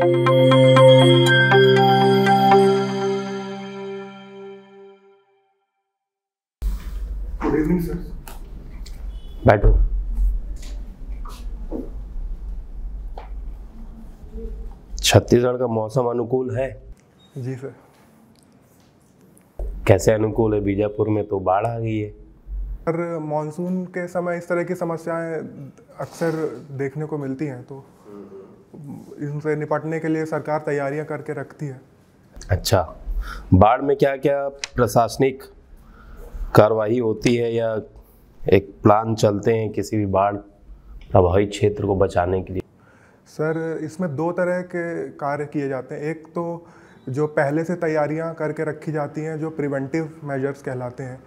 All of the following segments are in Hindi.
गुड इवनिंग सर बैठो छत्तीसगढ़ का मौसम अनुकूल है? जी सर कैसे अनुकूल है? बीजापुर में तो बाढ़ आ गई है। सर मानसून के समय इस तरह की समस्याएँ अक्सर देखने को मिलती हैं तो इनसे निपटने के लिए सरकार तैयारियाँ करके रखती है। अच्छा। बाढ़ में क्या क्या प्रशासनिक कार्रवाई होती है या एक प्लान चलते हैं किसी भी बाढ़ प्रभावित क्षेत्र को बचाने के लिए? सर इसमें दो तरह के कार्य किए जाते हैं। एक तो जो पहले से तैयारियाँ करके रखी जाती हैं जो प्रिवेंटिव मेजर्स कहलाते हैं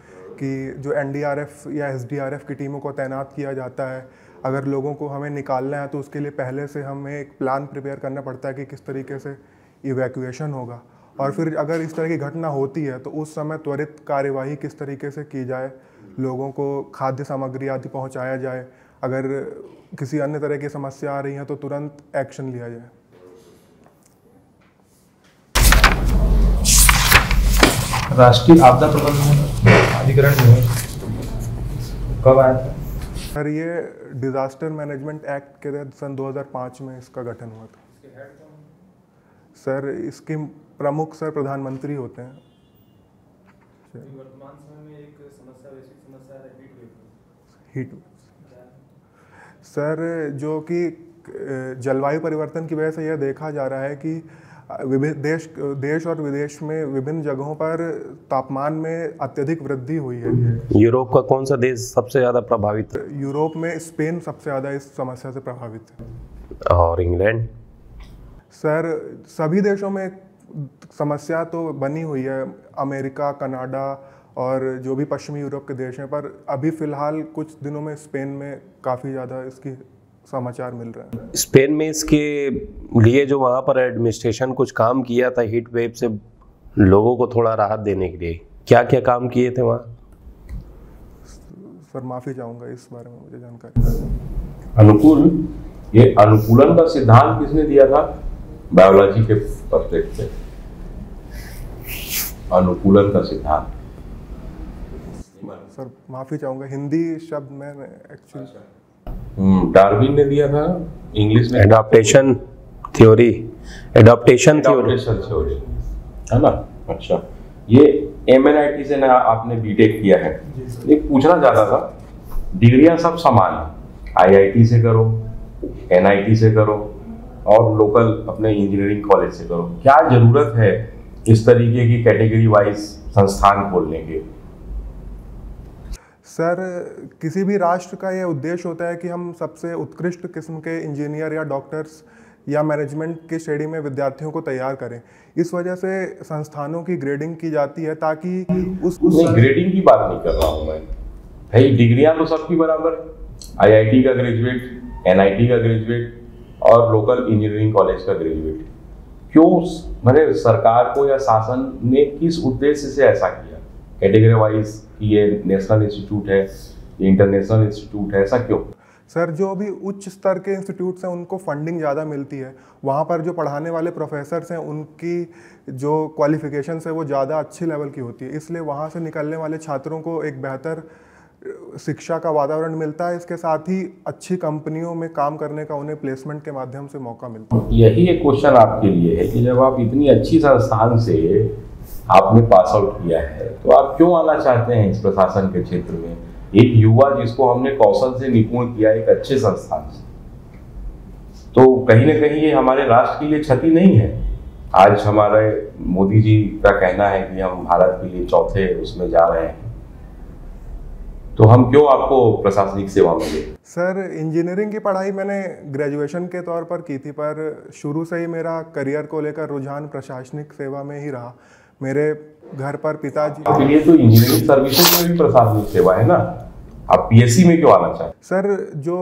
कि जो एनडीआरएफ या एसडीआरएफ की टीमों को तैनात किया जाता है अगर लोगों को हमें निकालना है तो उसके लिए पहले से हमें एक प्लान प्रिपेयर करना पड़ता है कि किस तरीके से इवैक्यूएशन होगा। और फिर अगर इस तरह की घटना होती है तो उस समय त्वरित कार्यवाही किस तरीके से की जाए, लोगों को खाद्य सामग्री आदि पहुँचाया जाए, अगर किसी अन्य तरह की समस्या आ रही है तो तुरंत एक्शन लिया जाए। राष्ट्रीय आपदा प्रबंधन अधिकरण में कब आया था? सर ये डिज़ास्टर मैनेजमेंट एक्ट के तहत सन 2005 में इसका गठन हुआ था। सर इसके प्रमुख सर प्रधानमंत्री होते हैं। वर्तमान समय में एक समस्या वैश्विक समस्या है हीट वेव हीट सर जो कि जलवायु परिवर्तन की वजह से यह देखा जा रहा है कि देश देश और विदेश में विभिन्न जगहों पर तापमान में अत्यधिक वृद्धि हुई है। यूरोप का कौन सा देश सबसे ज़्यादा प्रभावित? है यूरोप में स्पेन सबसे ज़्यादा इस समस्या से प्रभावित है। और इंग्लैंड? सर सभी देशों में समस्या तो बनी हुई है। अमेरिका कनाडा और जो भी पश्चिमी यूरोप के देश हैं पर अभी फ़िलहाल कुछ दिनों में स्पेन में काफ़ी ज़्यादा इसकी समाचार मिल रहे हैं। स्पेन में इसके लिए जो वहाँ पर एडमिनिस्ट्रेशन कुछ काम किया था हीट वेव से लोगों को थोड़ा राहत देने के लिए क्या क्या काम किए थे वहाँ? सर माफ़ी चाहूँगा इस बारे में मुझे जानकारी अनुकूल? ये अनुकूलन का सिद्धांत किसने दिया था? बायोलॉजी के पर्सपेक्ट से। अनुकूलन का सिद्धांत। सर माफ़ी चाहूँगा हिंदी शब्द मैं एक्चुअली हम्म, डार्विन ने दिया था इंग्लिश में। एडाप्टेशन थ्योरी एडाप्टेशन थ्योरी है ना? अच्छा। ये एम एन आई टी से ना आपने बीटेक किया है। ये पूछना चाहता था डिग्रियाँ सब समान है। आईआईटी से करो एनआईटी से करो और लोकल अपने इंजीनियरिंग कॉलेज से करो। क्या ज़रूरत है इस तरीके की कैटेगरी वाइज संस्थान खोलने के? सर किसी भी राष्ट्र का यह उद्देश्य होता है कि हम सबसे उत्कृष्ट किस्म के इंजीनियर या डॉक्टर्स या मैनेजमेंट की श्रेणी में विद्यार्थियों को तैयार करें। इस वजह से संस्थानों की ग्रेडिंग की जाती है ताकि उस, उस नहीं ग्रेडिंग की बात नहीं कर रहा हूँ मैं। भाई डिग्रियाँ तो सबकी बराबर आईआईटी का ग्रेजुएट एनआईटी का ग्रेजुएट और लोकल इंजीनियरिंग कॉलेज का ग्रेजुएट। क्यों? मैंने सरकार को या शासन ने किस उद्देश्य से ऐसा किया? कैटेगरी वाइज कि ये नेशनल इंस्टीट्यूट है ये इंटरनेशनल इंस्टीट्यूट है ऐसा क्यों? सर जो भी उच्च स्तर के इंस्टीट्यूट्स हैं उनको फंडिंग ज़्यादा मिलती है। वहाँ पर जो पढ़ाने वाले प्रोफेसर्स हैं उनकी जो क्वालिफिकेशन है वो ज़्यादा अच्छी लेवल की होती है। इसलिए वहाँ से निकलने वाले छात्रों को एक बेहतर शिक्षा का वातावरण मिलता है। इसके साथ ही अच्छी कंपनियों में काम करने का उन्हें प्लेसमेंट के माध्यम से मौका मिलता है। यही एक क्वेश्चन आपके लिए है कि जब आप इतनी अच्छी संस्थान से आपने पास आउट किया है। तो आप क्यों आना चाहते हैं इस प्रशासन के क्षेत्र में? एक युवा जिसको हमने कौशल से निपुण किया, एक अच्छे संस्थान से। तो कहीं ना कहीं ये हमारे राष्ट्र के लिए क्षति नहीं है। आज हमारे मोदी जी का कहना है कि हम भारत के लिए चौथे उसमें जा रहे हैं। तो हम क्यों आपको प्रशासनिक सेवा में सर, इंजीनियरिंग की पढ़ाई मैंने ग्रेजुएशन के तौर पर की थी, पर शुरू से ही मेरा करियर को लेकर रुझान प्रशासनिक सेवा में ही रहा। मेरे घर पर पिताजी आपके लिए तो इंजीनियरिंग सर्विसेज़ में भी प्रशासनिक सेवा है ना? आप पीएससी में क्यों आना चाहते सर जो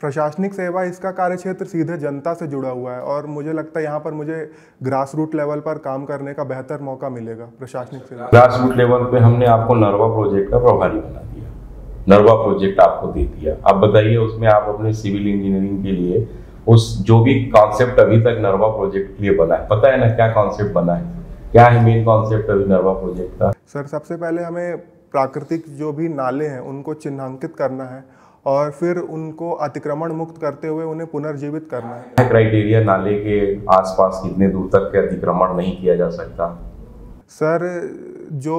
प्रशासनिक सेवा इसका कार्य क्षेत्र सीधे जनता से जुड़ा हुआ है और मुझे लगता है यहाँ पर मुझे ग्रास रूट लेवल पर काम करने का बेहतर मौका मिलेगा प्रशासनिक सेवा। ग्रास रूट लेवल पे हमने आपको नरवा प्रोजेक्ट का प्रभारी बना दिया। नरवा प्रोजेक्ट आपको दे दिया। अब बताइए उसमें आप अपने सिविल इंजीनियरिंग के लिए उस जो भी कॉन्सेप्ट अभी तक नरवा प्रोजेक्ट के लिए बना है पता है ना क्या कॉन्सेप्ट बना है? क्या है मेन कॉन्सेप्ट अभी नरवा प्रोजेक्ट का? सर सबसे पहले हमें प्राकृतिक जो भी नाले हैं उनको चिन्हांकित करना है और फिर उनको अतिक्रमण मुक्त करते हुए उन्हें पुनर्जीवित करना है। क्राइटेरिया नाले के आसपास कितने दूर तक के अतिक्रमण नहीं किया जा सकता? सर जो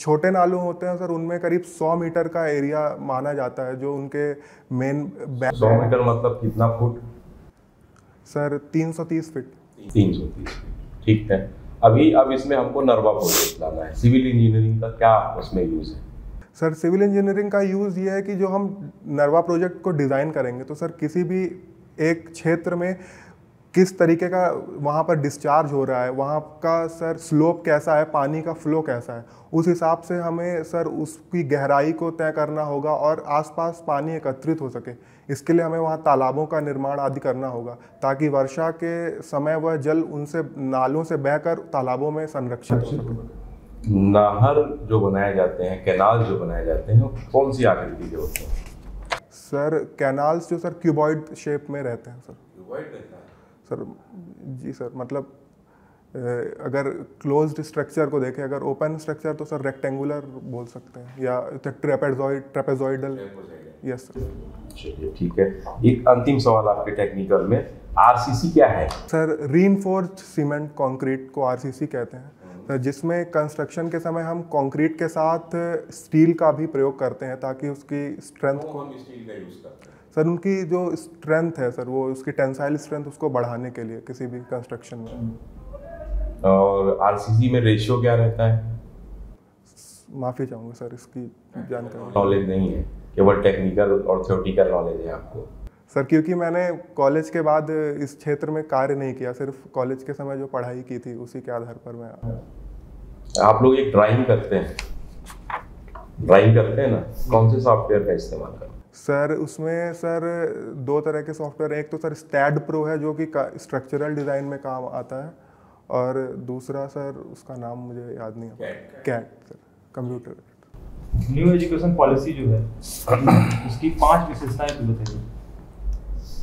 छोटे नालों होते हैं सर उनमें करीब 100 मीटर का एरिया माना जाता है जो उनके मेन सौ मीटर मतलब कितना फुट? Sir 330 feet. तीन सौ तीस ठीक है। अभी, अब इसमें हमको नरवा प्रोजेक्ट लाना है। सिविल इंजीनियरिंग का क्या उसमें यूज़ है? सर सिविल इंजीनियरिंग का यूज़ ये है कि जो हम नरवा प्रोजेक्ट को डिज़ाइन करेंगे तो सर, किसी भी एक क्षेत्र में किस तरीके का वहाँ पर डिस्चार्ज हो रहा है वहाँ का सर स्लोप कैसा है पानी का फ्लो कैसा है उस हिसाब से हमें सर उसकी गहराई को तय करना होगा और आसपास पानी एकत्रित हो सके। इसके लिए हमें वहाँ तालाबों का निर्माण आदि करना होगा ताकि वर्षा के समय वह जल उनसे नालों से बहकर तालाबों में संरक्षित हो सके। नहर जो बनाए जाते हैं कैनाल जो बनाए जाते हैं कौन सी आकृति के होते हैं? सर कैनाल्स जो सर क्यूबॉइड शेप में रहते हैं सर। सर जी सर मतलब अगर क्लोज्ड स्ट्रक्चर को देखें अगर ओपन स्ट्रक्चर तो सर रेक्टेंगुलर बोल सकते हैं या ट्रेपेजॉइड ट्रेपेजॉइडल यस सर चलिए ठीक है। एक अंतिम सवाल आपके टेक्निकल में आरसीसी क्या है? सर रीइंफोर्स्ड सीमेंट कंक्रीट को आरसीसी कहते हैं। सर जिसमें कंस्ट्रक्शन के समय हम कंक्रीट के साथ स्टील का भी प्रयोग करते हैं ताकि उसकी स्ट्रेंथ को हम स्टील का यूज़ करते हैं। सर उनकी जो स्ट्रेंथ है सर वो उसकी टेंसाइल स्ट्रेंथ उसको बढ़ाने के लिए किसी भी कंस्ट्रक्शन में। और आरसीसी में रेशियो क्या रहता है? माफ़ी चाहूँगा सर इसकी जानकारी। नॉलेज नहीं है। केवल टेक्निकल और थियोटिकल नॉलेज है आपको। सर क्योंकि मैंने कॉलेज के बाद इस क्षेत्र में कार्य नहीं किया सिर्फ़ कॉलेज के समय जो पढ़ाई की थी उसी के आधार पर मैं आप लोग एक ड्राइंग करते हैं। ड्राइंग करते हैं ना? कौन से सॉफ्टवेयर का इस्तेमाल करते हैं? सर उसमें सर दो तरह के सॉफ्टवेयर एक तो सर स्टैड प्रो है जो कि स्ट्रक्चरल डिज़ाइन में काम आता है। और दूसरा सर उसका नाम मुझे याद नहीं है। CAT sir computer new education policy जो है उसकी पाँच विशेषताएँ भी बताइए।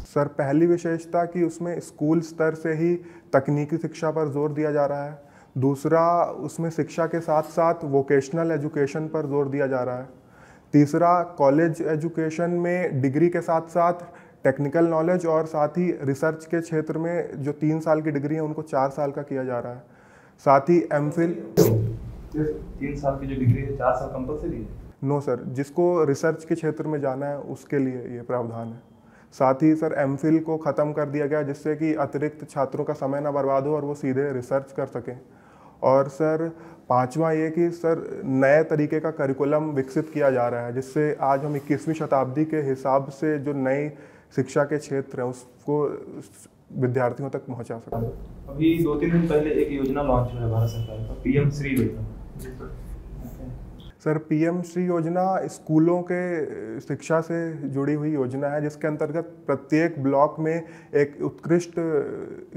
सर पहली विशेषता कि उसमें स्कूल स्तर से ही तकनीकी शिक्षा पर ज़ोर दिया जा रहा है। दूसरा उसमें शिक्षा के साथ साथ वोकेशनल एजुकेशन पर ज़ोर दिया जा रहा है। तीसरा कॉलेज एजुकेशन में डिग्री के साथ साथ टेक्निकल नॉलेज और साथ ही रिसर्च के क्षेत्र में जो तीन साल की डिग्री है उनको चार साल का किया जा रहा है। साथ ही एम फिल तीन साल की जो डिग्री है चार साल कंपलसरी है? नो सर जिसको रिसर्च के क्षेत्र में जाना है उसके लिए ये प्रावधान है। साथ ही सर एम फिल को ख़त्म कर दिया गया जिससे कि अतिरिक्त छात्रों का समय ना बर्बाद हो और वो सीधे रिसर्च कर सकें। और सर पांचवा ये कि सर नए तरीके का करिकुलम विकसित किया जा रहा है जिससे आज हम 21वीं शताब्दी के हिसाब से जो नई शिक्षा के क्षेत्र हैं उसको विद्यार्थियों तक पहुँचा सकें। अभी दो तीन दिन पहले एक योजना लॉन्च हुआ है भारत सरकार का पीएम श्री योजना। सर पीएम श्री योजना स्कूलों के शिक्षा से जुड़ी हुई योजना है जिसके अंतर्गत प्रत्येक ब्लॉक में एक उत्कृष्ट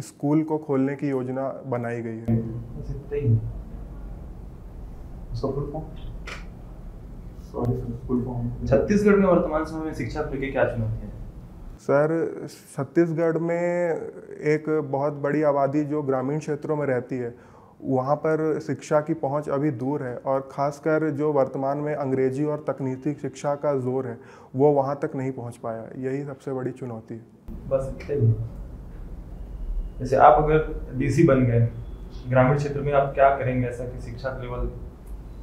स्कूल को खोलने की योजना बनाई गई है। छत्तीसगढ़ में वर्तमान समय में शिक्षा को लेकर क्या चुनौती है? सर छत्तीसगढ़ में एक बहुत बड़ी आबादी जो ग्रामीण क्षेत्रों में रहती है वहाँ पर शिक्षा की पहुँच अभी दूर है और ख़ासकर जो वर्तमान में अंग्रेज़ी और तकनीकी शिक्षा का ज़ोर है वो वहाँ तक नहीं पहुँच पाया। यही सबसे बड़ी चुनौती है। बस इतना ही। जैसे आप अगर डीसी बन गए ग्रामीण क्षेत्र में आप क्या करेंगे ऐसा कि शिक्षा का लेवल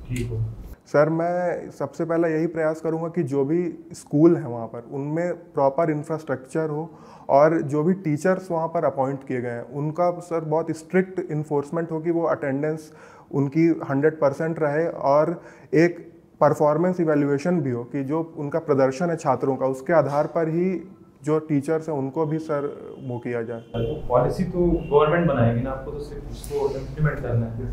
ठीक हो। सर मैं सबसे पहला यही प्रयास करूँगा कि जो भी स्कूल हैं वहाँ पर उनमें प्रॉपर इंफ्रास्ट्रक्चर हो और जो भी टीचर्स वहाँ पर अपॉइंट किए गए हैं उनका सर बहुत स्ट्रिक्ट इन्फोर्समेंट हो कि वो अटेंडेंस उनकी हंड्रेड परसेंट रहे और एक परफॉर्मेंस इवेल्युएशन भी हो कि जो उनका प्रदर्शन है छात्रों का उसके आधार पर ही जो टीचर्स हैं उनको भी सर वो किया जाए। तो पॉलिसी तो गवर्नमेंट बनाएगी ना आपको तो सिर्फ़ उसको इम्प्लीमेंट करना है।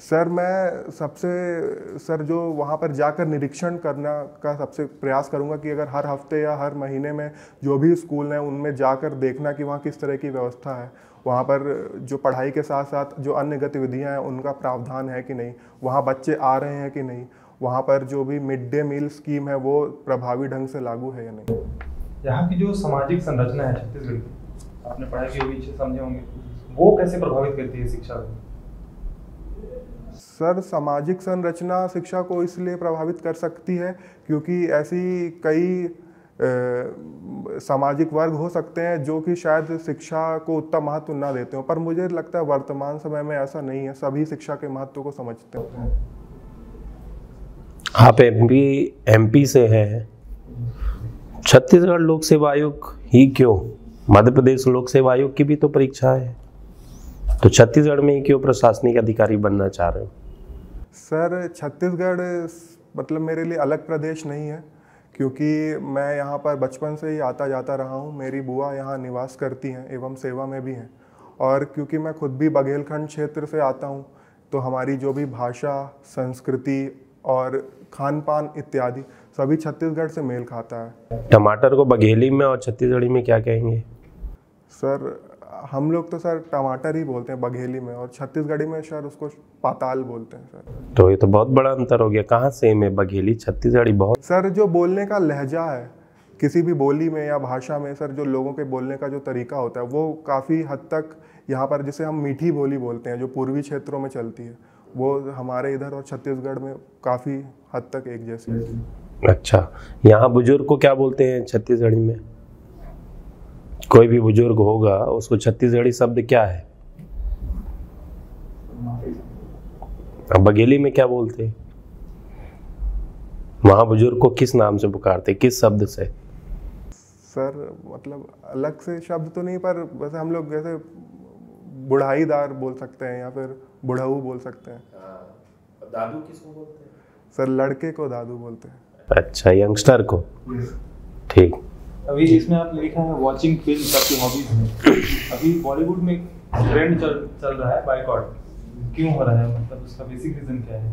सर मैं सबसे सर जो वहाँ पर जाकर निरीक्षण करना का सबसे प्रयास करूँगा कि अगर हर हफ़्ते या हर महीने में जो भी स्कूल हैं उनमें जाकर देखना कि वहाँ किस तरह की व्यवस्था है। वहाँ पर जो पढ़ाई के साथ साथ जो अन्य गतिविधियाँ हैं उनका प्रावधान है कि नहीं। वहाँ बच्चे आ रहे हैं कि नहीं। वहाँ पर जो भी मिड डे मील स्कीम है वो प्रभावी ढंग से लागू है या नहीं? यहाँ की जो सामाजिक संरचना है छत्तीसगढ़ की आपने पढ़ाई की होगी समझे होंगे। वो कैसे प्रभावित करती है शिक्षा को? सर सामाजिक संरचना शिक्षा को इसलिए प्रभावित कर सकती है क्योंकि ऐसी कई सामाजिक वर्ग हो सकते हैं जो कि शायद शिक्षा को उतना महत्व ना देते हो। पर मुझे लगता है वर्तमान समय में ऐसा नहीं है। सभी शिक्षा के महत्व को समझते हैं। आप एमपी एमपी से हैं। छत्तीसगढ़ लोक सेवा आयोग ही क्यों? मध्य प्रदेश लोक सेवा आयोग की भी तो परीक्षा है। तो छत्तीसगढ़ में ही क्यों प्रशासनिक अधिकारी बनना चाह रहे हो? सर छत्तीसगढ़ मतलब मेरे लिए अलग प्रदेश नहीं है क्योंकि मैं यहाँ पर बचपन से ही आता जाता रहा हूँ। मेरी बुआ यहाँ निवास करती हैं एवं सेवा में भी हैं। और क्योंकि मैं खुद भी बघेलखंड क्षेत्र से आता हूँ तो हमारी जो भी भाषा संस्कृति और खान पान इत्यादि सभी छत्तीसगढ़ से मेल खाता है। टमाटर को बघेली में और छत्तीसगढ़ी में क्या कहेंगे? सर हम लोग तो सर टमाटर ही बोलते हैं बघेली में और छत्तीसगढ़ी में सर उसको पाताल बोलते हैं सर। तो ये तो बहुत बड़ा अंतर हो गया। कहाँ सेम है बघेली छत्तीसगढ़ी बहुत सर जो बोलने का लहजा है किसी भी बोली में या भाषा में सर जो लोगों के बोलने का जो तरीका होता है वो काफ़ी हद तक यहाँ पर जिसे हम मीठी बोली बोलते हैं जो पूर्वी क्षेत्रों में चलती है वो हमारे इधर और छत्तीसगढ़ में काफ़ी हद तक एक जैसी है। अच्छा यहाँ बुज़ुर्ग को क्या बोलते हैं छत्तीसगढ़ी में? कोई भी बुज़ुर्ग होगा उसको छत्तीसगढ़ी शब्द क्या है? अब बघेली में क्या बोलते हैं? वहाँ बुज़ुर्ग को किस नाम से पुकारते किस शब्द से? सर मतलब अलग से शब्द तो नहीं पर वैसे हम लोग जैसे बुढ़ाईदार बोल सकते हैं या फिर बुढ़ाऊ बोल सकते हैं। दादू किसको बोलते हैं? सर लड़के को दादू बोलते हैं। अच्छा यंगस्टर को? ठीक। अभी इसमें आपने लिखा है वॉचिंग फ़िल्म आपकी हॉबीज में अभी बॉलीवुड में ट्रेंड चल चल रहा है बाइकआउट क्यों हो रहा है? मतलब उसका बेसिक रीजन क्या है?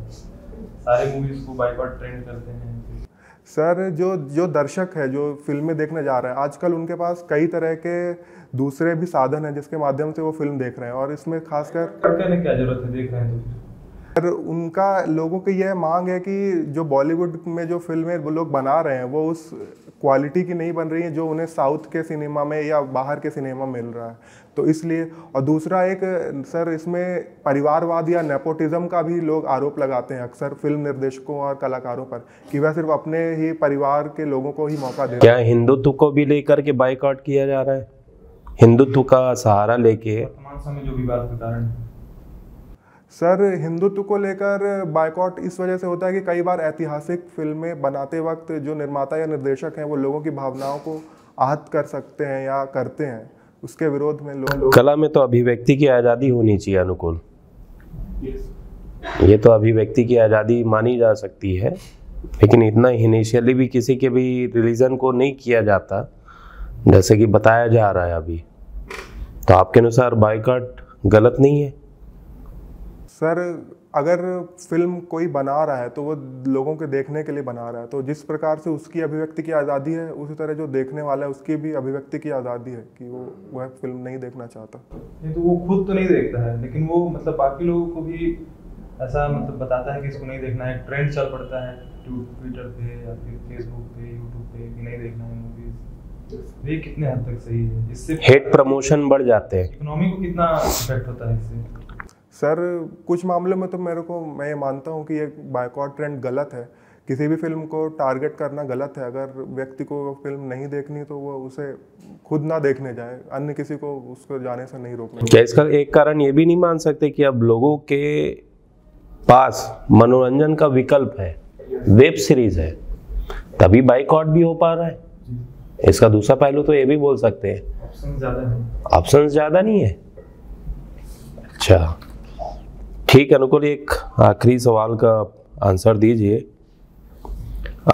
सारे मूवीज़ को बाइकआउट ट्रेंड करते हैं। सर जो जो दर्शक है जो फ़िल्में देखने जा रहे हैं आजकल उनके पास कई तरह के दूसरे भी साधन हैं जिसके माध्यम से वो फ़िल्म देख रहे हैं। और इसमें खासकर क्या ज़रूरत है? देख रहे हैं तो सर उनका लोगों की यह मांग है कि जो बॉलीवुड में जो फ़िल्में वो लोग बना रहे हैं वो उस क्वालिटी की नहीं बन रही है जो उन्हें साउथ के सिनेमा में या बाहर के सिनेमा मिल रहा है। तो इसलिए और दूसरा एक सर इसमें परिवारवाद या नेपोटिज्म का भी लोग आरोप लगाते हैं अक्सर फ़िल्म निर्देशकों और कलाकारों पर कि वह सिर्फ़ अपने ही परिवार के लोगों को ही मौका दे क्या हिंदुत्व को भी लेकर के बाइकआउट किया जा रहा है? हिंदुत्व का सहारा लेके। वर्तमान समय जो विवाद का कारण है। सर हिंदुत्व को लेकर बाइकआउट इस वजह से होता है कि कई बार ऐतिहासिक फ़िल्में बनाते वक्त जो निर्माता या निर्देशक हैं वो लोगों की भावनाओं को आहत कर सकते हैं या करते हैं। उसके विरोध में लोग कला में तो अभिव्यक्ति की आज़ादी होनी चाहिए अनुकूल। ये तो अभिव्यक्ति की आज़ादी मानी जा सकती है लेकिन इतना इनिशियली भी किसी के भी रिलीजन को नहीं किया जाता जैसे कि बताया जा रहा है अभी। तो आपके अनुसार बाइकआउट गलत नहीं है? सर अगर फ़िल्म कोई बना रहा है तो वो लोगों के देखने के लिए बना रहा है। तो जिस प्रकार से उसकी अभिव्यक्ति की आज़ादी है उसी तरह जो देखने वाला है उसकी भी अभिव्यक्ति की आज़ादी है कि वो वह फ़िल्म नहीं देखना चाहता। नहीं तो वो खुद तो नहीं देखता है लेकिन वो मतलब बाकी लोगों को भी ऐसा मतलब बताता है कि इसको नहीं देखना है। ट्रेंड चल पड़ता है ट्विटर पे या फिर फेसबुक पे यूट्यूब पे कि नहीं देखना है मूवीज़ ये कितने हद तक सही है? इससे हेट प्रमोशन बढ़ जाते हैं। इकोनॉमी को कितना इफ़ेक्ट होता है इससे? सर कुछ मामलों में तो मेरे को मैं ये मानता हूँ कि ये बाइकआउट ट्रेंड गलत है। किसी भी फ़िल्म को टारगेट करना गलत है। अगर व्यक्ति को वो फ़िल्म नहीं देखनी तो वो उसे खुद ना देखने जाए। अन्य किसी को उसको जाने से नहीं रोकना। क्या इसका एक कारण ये भी नहीं मान सकते कि अब लोगों के पास मनोरंजन का विकल्प है? वेब सीरीज़ है। तभी बाइकआउट भी हो पा रहा है। इसका दूसरा पहलू तो ये भी बोल सकते हैं। है। ऑप्शन ज़्यादा नहीं है। अच्छा। ठीक अनुकूल, एक आखिरी सवाल का आंसर दीजिए।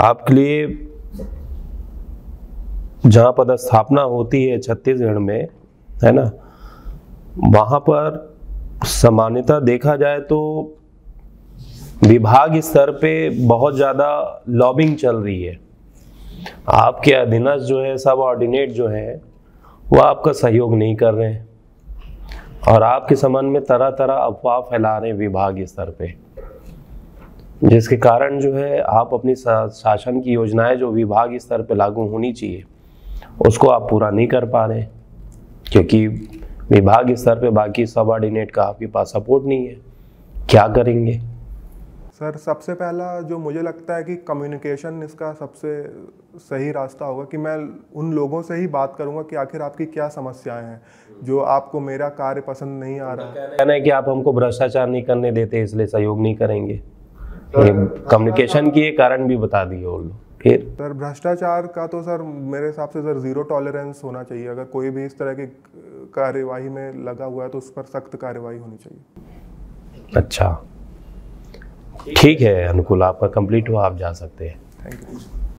आपके लिए जहाँ पदस्थापना होती है छत्तीसगढ़ में, है ना, वहाँ पर सामान्यतः देखा जाए तो विभाग स्तर पे बहुत ज़्यादा लॉबिंग चल रही है। आपके अधीनस्थ जो है, सब ऑर्डिनेट जो है, वो आपका सहयोग नहीं कर रहे हैं। और आपके संबंध में तरह तरह अफवाह फैला रहे हैं विभाग स्तर पे। जिसके कारण जो है, आप अपनी शासन की योजनाएँ जो विभाग स्तर पे लागू होनी चाहिए, उसको आप पूरा नहीं कर पा रहे क्योंकि विभाग स्तर पे बाकी सब ऑर्डिनेट का आपके पास सपोर्ट नहीं है। क्या करेंगे? सर, सबसे पहला जो मुझे लगता है कि कम्युनिकेशन इसका सबसे सही रास्ता होगा कि मैं उन लोगों से ही बात करूँगा कि आखिर आपकी क्या समस्याएँ हैं जो आपको मेरा कार्य पसंद नहीं आ रहा। कहना है कि आप हमको भ्रष्टाचार नहीं करने देते इसलिए सहयोग नहीं करेंगे। कम्युनिकेशन की ये कारण भी बता दिए वो लोग। फिर? सर भ्रष्टाचार का तो सर मेरे हिसाब से सर ज़ीरो टॉलरेंस होना चाहिए। अगर कोई भी इस तरह की कार्यवाही में लगा हुआ है तो उस पर सख्त कार्यवाही होनी चाहिए। अच्छा। ठीक है अनुकूल आपका कंप्लीट हुआ आप जा सकते हैं। Thank you